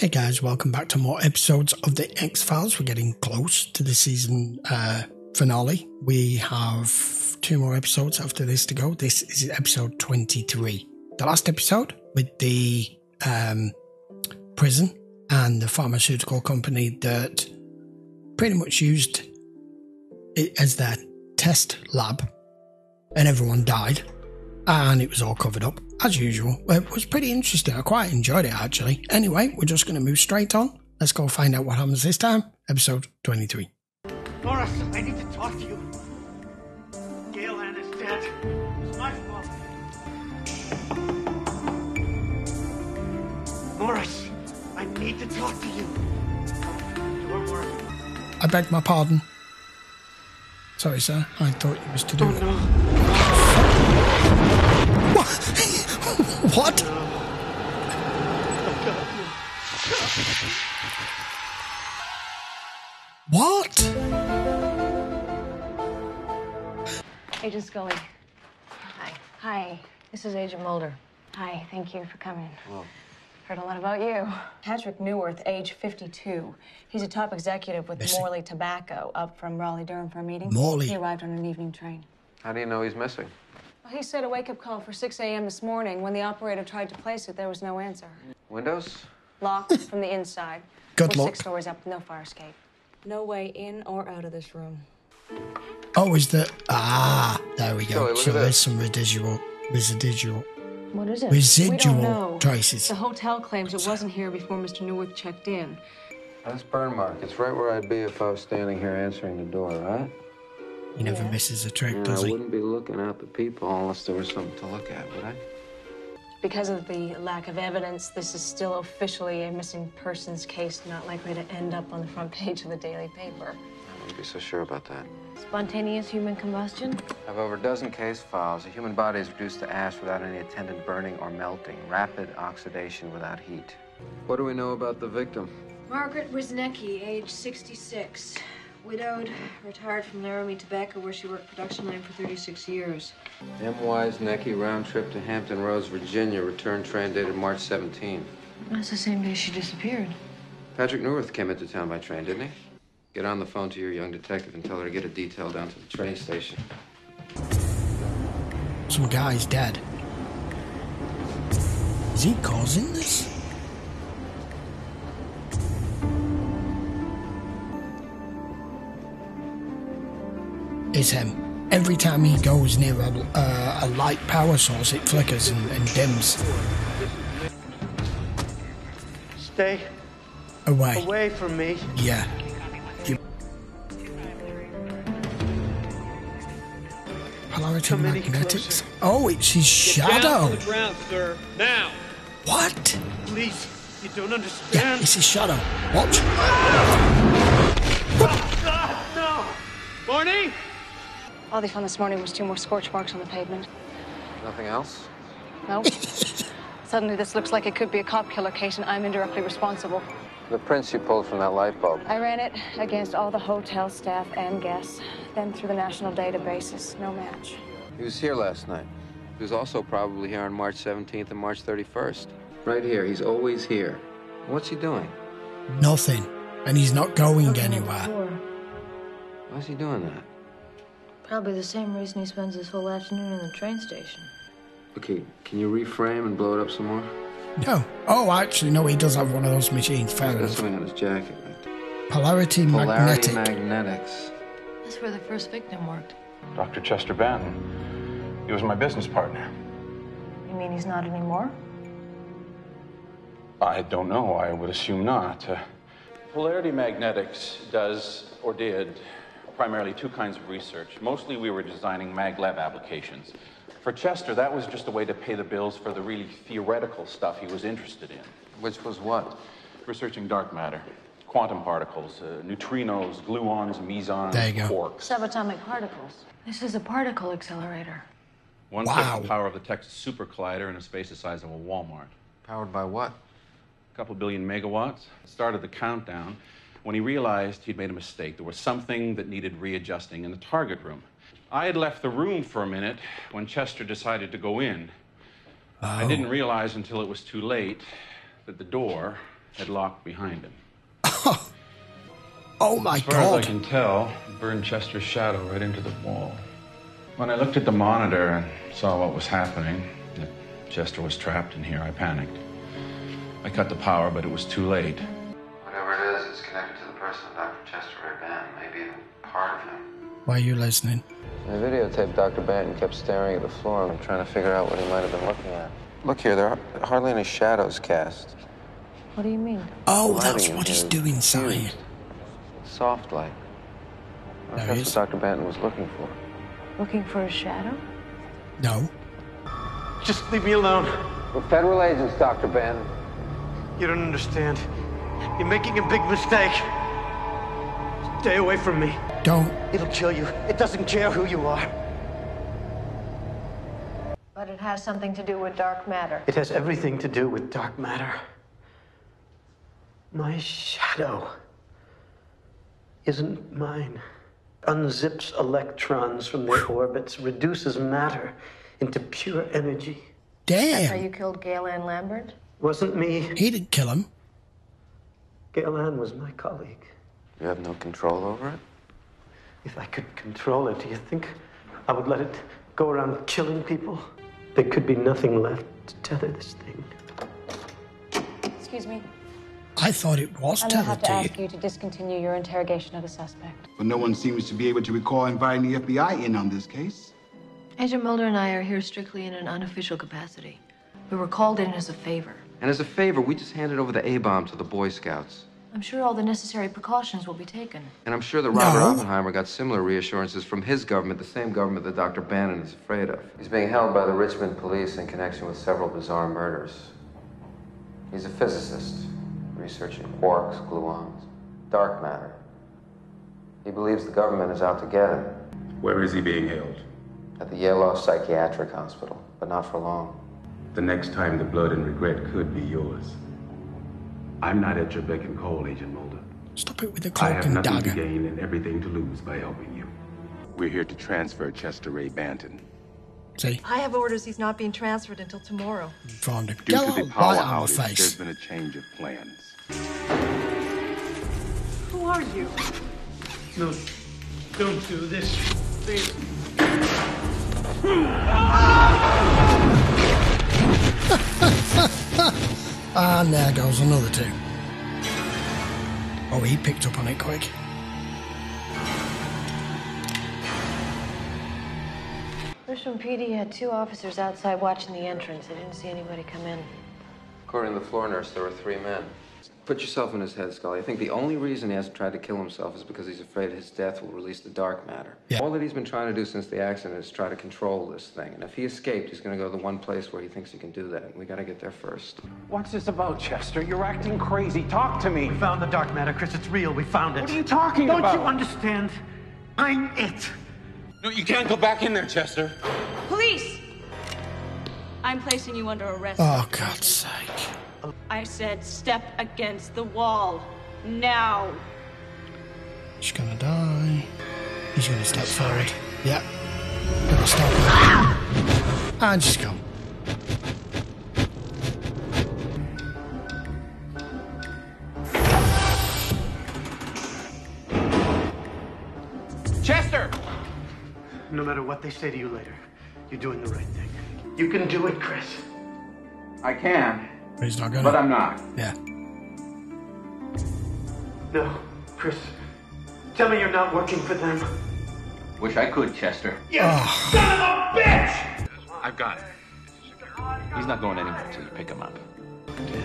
Hey guys, welcome back to more episodes of the X Files. We're getting close to the season uh, finale. We have two more episodes after this to go. This is episode 23. The last episode with the um, prison and the pharmaceutical company that pretty much used it as their test lab, and everyone died, and it was all covered up as usual. It was pretty interesting. I quite enjoyed it actually. Anyway, we're just going to move straight on. Let's go find out what happens this time. Episode 23. Morris, I need to talk to you. Gail Ann is dead. It's my fault. Morris, I need to talk to you. Door work. I beg my pardon. Sorry, sir. I thought it was to do Oh no. What? What? Agent Scully. Hi. Hi. This is Agent Mulder. Hi. Thank you for coming. Oh. Heard a lot about you. Patrick Newirth, age 52. He's a top executive with Missing. Morley Tobacco, up from Raleigh, Durham for a meeting. Morley. He arrived on an evening train. How do you know he's missing? Well, he said a wake-up call for 6 a.m. this morning. When the operator tried to place it, there was no answer. Windows? Locked from the inside. Good luck. six stories up, no fire escape. No way in or out of this room. Oh, is the ah? There we go. look So there's some residual, residual, What is it? Residual we don't know. traces. The hotel claims it wasn't here before Mr. Newirth checked in. That's burn mark. It's right where I'd be if I was standing here answering the door, right? He never Yeah. misses a trick, And does I he? wouldn't be looking out the people unless there was something to look at, would I? Because of the lack of evidence, this is still officially a missing persons case, not likely to end up on the front page of the daily paper. I wouldn't be so sure about that. Spontaneous human combustion? I have over a dozen case files. A human body is reduced to ash without any attendant burning or melting. Rapid oxidation without heat. What do we know about the victim? Margaret Wysnecki, age 66. Widowed, retired from Laramie Tobacco, where she worked production line for 36 years. M. Wysnecki, round trip to Hampton Roads, Virginia. Return train dated March 17. That's the same day she disappeared. Patrick Newirth came into town by train, didn't he? Get on the phone to your young detective and tell her to get a detail down to the train station. Some guy's dead. Is he causing this? It's him. Every time he goes near a, uh, a light power source, it flickers and, and dims Stay away. away from me. Yeah. You- Polarity Come magnetics. closer. Oh, it's his Down shadow. to the ground, sir. Now. What? Please, you don't Yeah, understand. it's his shadow. Watch. Ah, no. Barney? All they found this morning was two more scorch marks on the pavement. Nothing else? No. Suddenly, this looks like it could be a cop killer case, and I'm indirectly responsible. The prints you pulled from that light bulb. I ran it against all the hotel staff and guests, then through the national databases. No match. He was here last night. He was also probably here on March 17th and March 31st. Right here. He's always here. What's he doing? Nothing. And he's not going anywhere. Why's he doing that? Probably the same reason he spends his whole afternoon in the train station. Okay, can you reframe and blow it up some more? No. Oh, I actually, no, he does have one of those machines. Fair That's enough. something on his jacket. Right? Polarity, Polarity magnetic. magnetics. That's where the first victim worked. Dr. Chester Banton. He was my business partner. You mean he's not anymore? I don't know. I would assume not. Uh, Polarity Magnetics does, or did, primarily two kinds of research. Mostly we were designing maglev applications. For Chester, that was just a way to pay the bills for the really theoretical stuff he was interested in. Which was what? Researching dark matter, quantum particles, uh, neutrinos, gluons, mesons, There you go. quarks. Subatomic particles. This is a particle accelerator. One Wow. fifth the power of the Texas Super Collider in a space the size of a Walmart. Powered by what? a couple billion megawatts. Started the countdown when he realized he'd made a mistake. There was something that needed readjusting in the target room. I had left the room for a minute when Chester decided to go in. I didn't oh. realize until it was too late that the door had locked behind him. Oh my God As far as I can tell, it burned Chester's shadow right into the wall. When I looked at the monitor and saw what was happening, that Chester was trapped in here, I panicked. I cut the power, but it was too late. Whatever it is, it's connected to the person of Dr. Chester Ray Banton, maybe even part of him. Why are you listening? I videotaped Dr. Banton kept staring at the floor and trying to figure out what he might have been looking at. Look here, there are hardly any shadows cast. What do you mean? Oh, that's what he's doing, Scully. Soft light. I There think he that's is. what Dr. Banton was looking for. Looking for a shadow? No. Just leave me alone. We're federal agents, Dr. Banton. You don't understand. You're making a big mistake. Stay away from me. Don't. It'll kill you. It doesn't care who you are. But it has something to do with dark matter. It has everything to do with dark matter. My shadow isn't mine. Unzips electrons from their orbits, reduces matter into pure energy. Damn. That's how Damn. you killed Gail Ann Lambert? Wasn't me. He didn't kill him. Gail Ann was my colleague. You have no control over it? If I could control it, do you think I would let it go around killing people? There could be nothing left to tether this thing. Excuse me. I thought it was I'm gonna have tethered to to ask you. you to discontinue your interrogation of the suspect. But no one seems to be able to recall inviting the FBI in on this case. Agent Mulder and I are here strictly in an unofficial capacity. We were called in as a favor. And as a favor, we just handed over the A-bomb to the Boy Scouts. I'm sure all the necessary precautions will be taken. And I'm sure that Robert No. Oppenheimer got similar reassurances from his government, the same government that Dr. Banton is afraid of. He's being held by the Richmond police in connection with several bizarre murders. He's a physicist, researching quarks, gluons, dark matter. He believes the government is out to get him Where is he being held? at the Yale Psychiatric Hospital, but not for long. The next time the blood and regret could be yours. I'm not at your beck and call, Agent Mulder. Stop it with the I have and nothing to dagger. gain and everything to lose by helping you. We're here to transfer Chester Ray Banton. See? I have orders he's not being transferred until tomorrow. Found a Due yellow to the power right on the outage, there's been a change of plans. Who are you? No, don't do this. Please. Ah! Ah, and there goes another two. Oh, he picked up on it quick. Richmond PD had two officers outside watching the entrance. They didn't see anybody come in. According to the floor nurse, there were three men. Put yourself in his head, Scully. I think the only reason he hasn't tried to kill himself is because he's afraid his death will release the dark matter. Yeah. All that he's been trying to do since the accident is try to control this thing. And if he escaped, he's going to go to the one place where he thinks he can do that. And we got to get there first. What's this about, Chester? You're acting crazy. Talk to me. We found the dark matter, Chris. It's real. We found it. What are you talking about? Don't you understand? I'm it. No, you can't go back in there, Chester. Police! I'm placing you under arrest. Oh, God's sake. I said step against the wall. Now. She's gonna die. He's gonna step forward. Yep. Gonna stop her. Ah! And she's gone. Chester! No matter what they say to you later, you're doing the right thing. You can do it, Chris. I can, But he's not gonna. but I'm not. Yeah. No, Chris. Tell me you're not working for them. Wish I could, Chester. Oh, Son of a bitch! I've got it. He's not going anywhere until you pick him up. Damn it.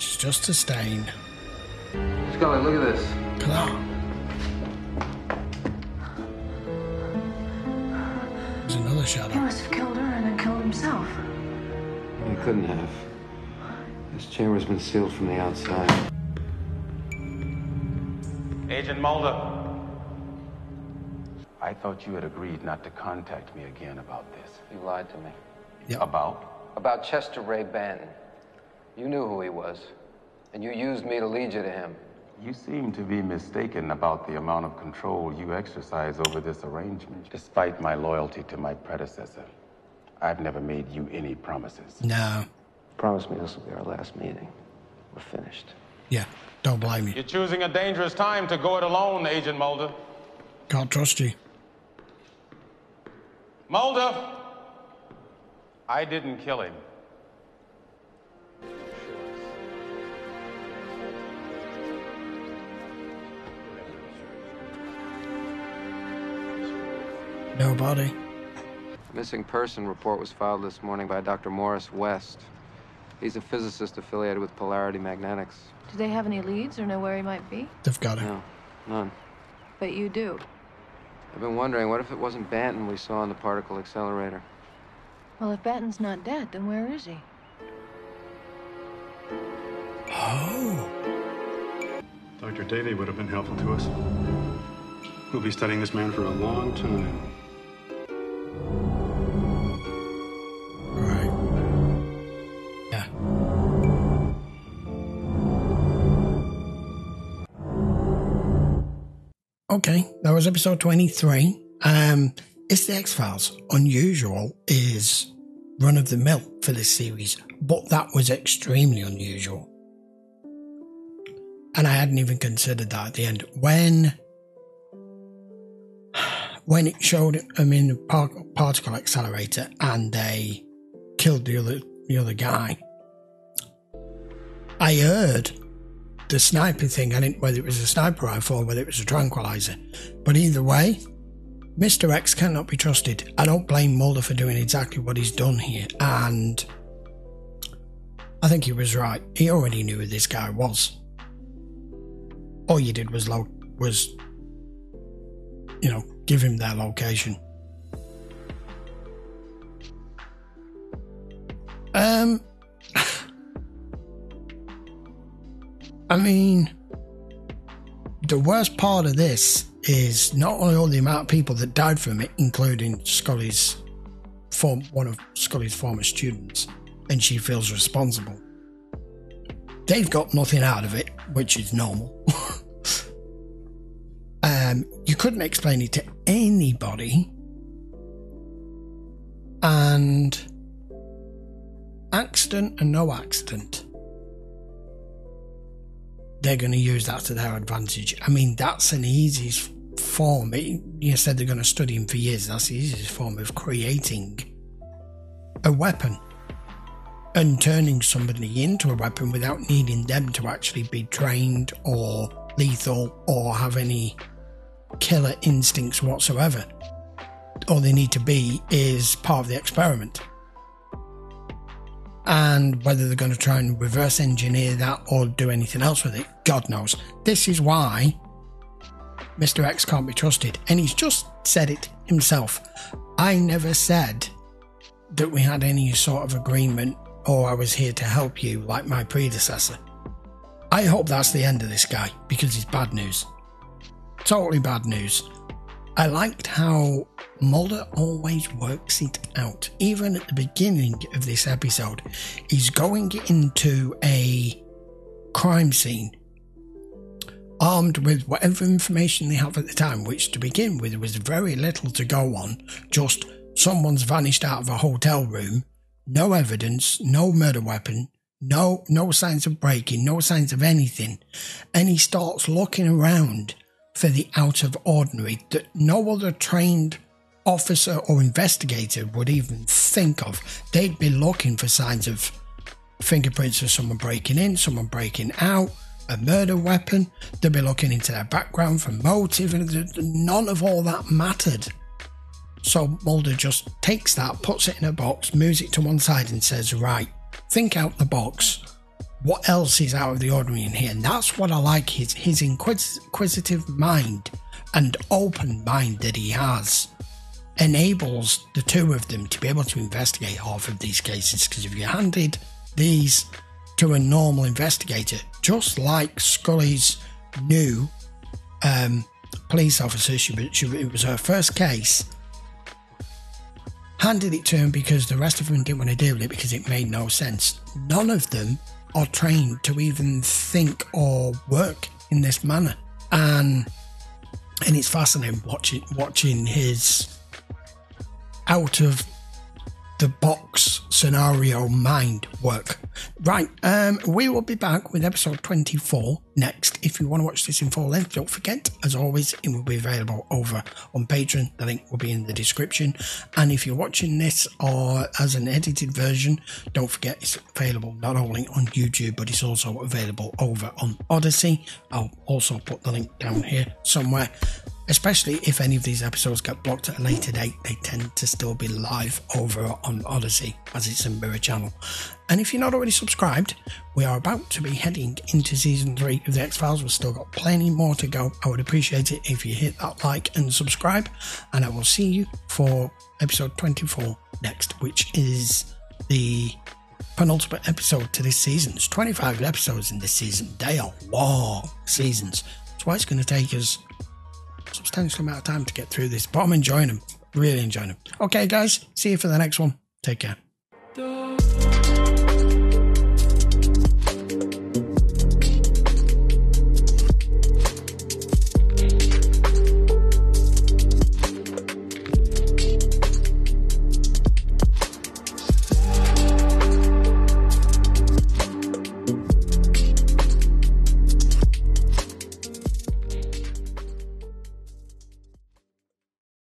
she's just a stain. Scully, look at this. Come on. There's another He must have killed her and then killed himself. He couldn't have. This chamber's been sealed from the outside. Agent Mulder. I thought you had agreed not to contact me again about this. You lied to me. Yep. About? About Chester Ray Banton. You knew who he was. And you used me to lead you to him. You seem to be mistaken about the amount of control you exercise over this arrangement, despite my loyalty to my predecessor. I've never made you any promises. No. Promise me this will be our last meeting. We're finished. Yeah, don't blame you. You're choosing a dangerous time to go it alone, Agent Mulder. Can't trust you. Mulder! I didn't kill him. Nobody. Missing person report was filed this morning by Dr. Morris West. He's a physicist affiliated with Polarity Magnetics. Do they have any leads or know where he might be? They've got him. No, none. But you do. I've been wondering, what if it wasn't Banton we saw in the particle accelerator? Well, if Banton's not dead, then where is he? Oh. Dr. Davey would have been helpful to us. We'll be studying this man for a long time. Okay, that was episode 23. Um, it's the X Files. Unusual is run of the mill for this series, but that was extremely unusual. And I hadn't even considered that at the end. When when it showed him in the particle accelerator and they killed the other the other guy, I heard the sniper thing. I didn't whether it was a sniper rifle or whether it was a tranquilizer. But either way, Mr. X cannot be trusted. I don't blame Mulder for doing exactly what he's done here, and I think he was right. He already knew who this guy was. All you did was lo- was you know give him their location. Um, I mean, the worst part of this is not only all the amount of people that died from it, including Scully's form, one of Scully's former students, and she feels responsible. They've got nothing out of it, which is normal. um, you couldn't explain it to anybody, and accident and no accident they're going to use that to their advantage. I mean, that's an easiest form. It, you said they're going to study him for years. That's the easiest form of creating a weapon and turning somebody into a weapon without needing them to actually be trained or lethal or have any killer instincts whatsoever. All they need to be is part of the experiment and whether they're going to try and reverse engineer that or do anything else with it, God knows. This is why Mr. X can't be trusted, and he's just said it himself. I never said that we had any sort of agreement or I was here to help you like my predecessor. I hope that's the end of this guy because it's bad news. Totally bad news. I liked how Mulder always works it out. Even at the beginning of this episode, he's going into a crime scene armed with whatever information they have at the time, which to begin with was very little to go on. Just someone's vanished out of a hotel room, no evidence, no murder weapon, no no signs of breaking, no signs of anything, and he starts looking around for the out of ordinary that no other trained officer or investigator would even think of. They'd be looking for signs of fingerprints of someone breaking in, someone breaking out, a murder weapon. They'd be looking into their background for motive, and none of all that mattered. So Mulder just takes that, puts it in a box, moves it to one side, and says, Right, think out the box. What else is out of the ordinary in here? And that's what I like his, his inquisitive mind and open mind that he has enables the two of them to be able to investigate half of these cases. Because if you handed these to a normal investigator, just like Scully's new um, police officer, she, she, it was her first case, handed it to him because the rest of them didn't want to deal with it because it made no sense. None of them are trained to even think or work in this manner, and and it's fascinating watching watching his out of the box scenario mind work. Right, um, we will be back with episode 24 next. If you want to watch this in full length, don't forget, as always, it will be available over on Patreon. The link will be in the description. And if you're watching this or as an edited version, don't forget it's available not only on YouTube, but it's also available over on Odysee. I'll also put the link down here somewhere especially if any of these episodes get blocked at a later date, they tend to still be live over on Odysee as it's a mirror channel. And if you're not already subscribed, we are about to be heading into season three of the X Files. We've still got plenty more to go. I would appreciate it if you hit that like and subscribe, and I will see you for episode 24 next, which is the penultimate episode to this season. There's 25 episodes in this season. They are long seasons. That's why it's going to take us substantial amount of time to get through this, but I'm enjoying them. Really enjoying them. Okay, guys, see you for the next one. Take care.